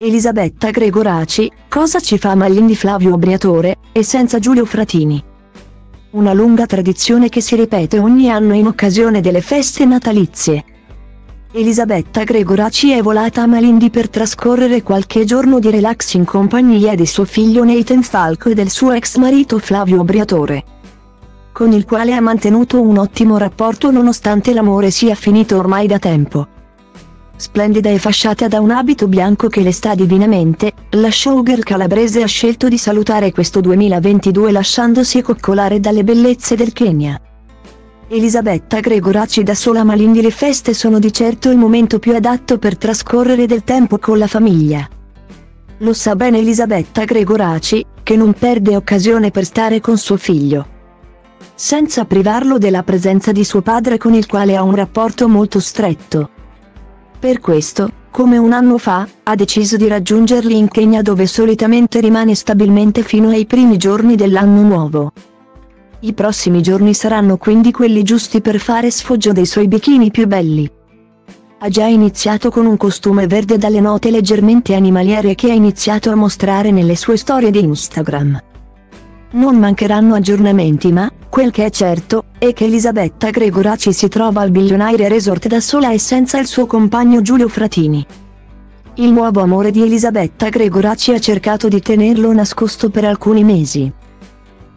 Elisabetta Gregoraci, cosa ci fa Maglin Flavio Briatore, e senza Giulio Fratini? Una lunga tradizione che si ripete ogni anno in occasione delle feste natalizie. Elisabetta Gregoraci è volata a Malindi per trascorrere qualche giorno di relax in compagnia di suo figlio Nathan Falco e del suo ex marito Flavio Briatore, con il quale ha mantenuto un ottimo rapporto nonostante l'amore sia finito ormai da tempo. Splendida e fasciata da un abito bianco che le sta divinamente, la showgirl calabrese ha scelto di salutare questo 2022 lasciandosi coccolare dalle bellezze del Kenya. Elisabetta Gregoraci da sola ma Malindi le feste sono di certo il momento più adatto per trascorrere del tempo con la famiglia. Lo sa bene Elisabetta Gregoraci, che non perde occasione per stare con suo figlio. Senza privarlo della presenza di suo padre con il quale ha un rapporto molto stretto. Per questo, come un anno fa, ha deciso di raggiungerli in Kenya dove solitamente rimane stabilmente fino ai primi giorni dell'anno nuovo. I prossimi giorni saranno quindi quelli giusti per fare sfoggio dei suoi bikini più belli. Ha già iniziato con un costume verde dalle note leggermente animaliere che ha iniziato a mostrare nelle sue storie di Instagram. Non mancheranno aggiornamenti ma, quel che è certo, è che Elisabetta Gregoraci si trova al Billionaire Resort da sola e senza il suo compagno Giulio Fratini. Il nuovo amore di Elisabetta Gregoraci ha cercato di tenerlo nascosto per alcuni mesi.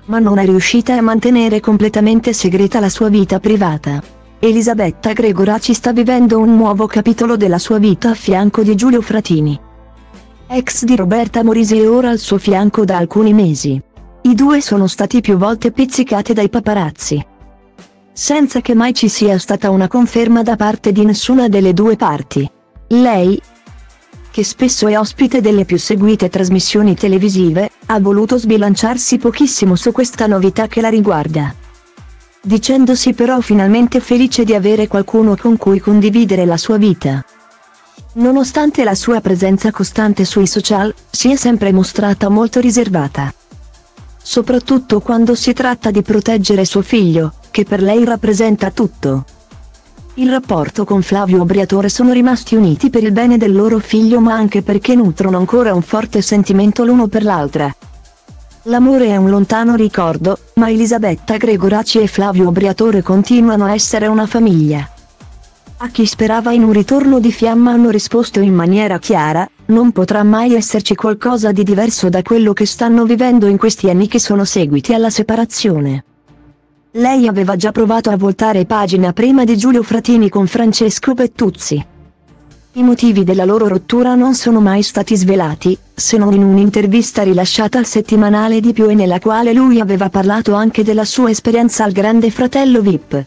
Ma non è riuscita a mantenere completamente segreta la sua vita privata. Elisabetta Gregoraci sta vivendo un nuovo capitolo della sua vita a fianco di Giulio Fratini. Ex di Roberta Morisi e ora al suo fianco da alcuni mesi. I due sono stati più volte pizzicati dai paparazzi. Senza che mai ci sia stata una conferma da parte di nessuna delle due parti. Lei, che spesso è ospite delle più seguite trasmissioni televisive, ha voluto sbilanciarsi pochissimo su questa novità che la riguarda. Dicendosi però finalmente felice di avere qualcuno con cui condividere la sua vita. Nonostante la sua presenza costante sui social, si è sempre mostrata molto riservata soprattutto quando si tratta di proteggere suo figlio, che per lei rappresenta tutto. Il rapporto con Flavio Briatore sono rimasti uniti per il bene del loro figlio ma anche perché nutrono ancora un forte sentimento l'uno per l'altra. L'amore è un lontano ricordo, ma Elisabetta Gregoraci e Flavio Briatore continuano a essere una famiglia. A chi sperava in un ritorno di fiamma hanno risposto in maniera chiara, non potrà mai esserci qualcosa di diverso da quello che stanno vivendo in questi anni che sono seguiti alla separazione. Lei aveva già provato a voltare pagina prima di Giulio Fratini con Francesco Pettuzzi. I motivi della loro rottura non sono mai stati svelati, se non in un'intervista rilasciata al settimanale di più e nella quale lui aveva parlato anche della sua esperienza al grande fratello VIP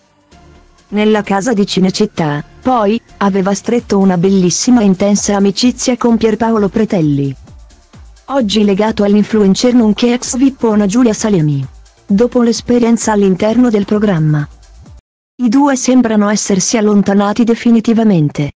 nella casa di Cinecittà, poi, aveva stretto una bellissima e intensa amicizia con Pierpaolo Pretelli. Oggi legato all'influencer nonché ex vippona Giulia Salemi. Dopo l'esperienza all'interno del programma. I due sembrano essersi allontanati definitivamente.